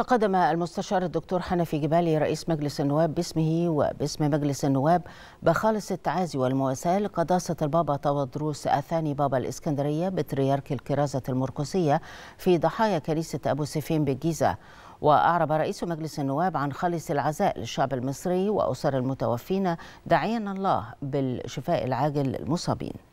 تقدم المستشار الدكتور حنفي جبالي رئيس مجلس النواب باسمه وباسم مجلس النواب بخالص التعازي والمواساة لقداسة البابا تودروس الثاني بابا الإسكندرية بطريرك الكرازة المرقسية في ضحايا كنيسة أبو سفين بالجيزة وأعرب رئيس مجلس النواب عن خالص العزاء للشعب المصري وأسر المتوفين داعيا الله بالشفاء العاجل للمصابين.